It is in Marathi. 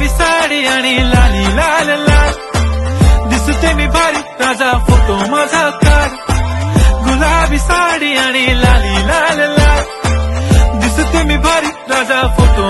गुलाबी साडी आणि लाली लाल लाल. दिसते मी भारी राजा फोटो माझा काढ गुलाबी साडी आणि लाली लाल लाल. दिसते मी भारी राजा फोटो